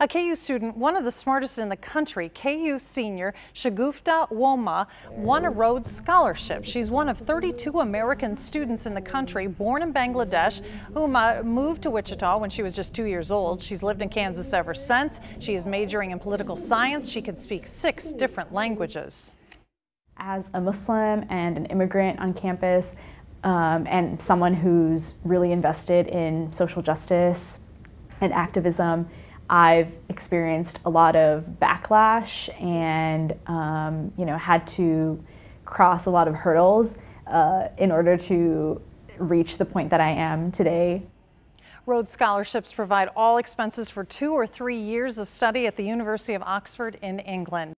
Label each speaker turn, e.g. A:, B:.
A: A KU student, one of the smartest in the country, KU senior Shegufta Huma, won a Rhodes Scholarship. She's one of 32 American students in the country born in Bangladesh who moved to Wichita when she was just two years old. She's lived in Kansas ever since. She is majoring in political science. She can speak six different languages.
B: As a Muslim and an immigrant on campus, um, and someone who's really invested in social justice and activism, I've experienced a lot of backlash and um, you know had to cross a lot of hurdles uh, in order to reach the point that I am today.
A: Rhodes scholarships provide all expenses for two or three years of study at the University of Oxford in England.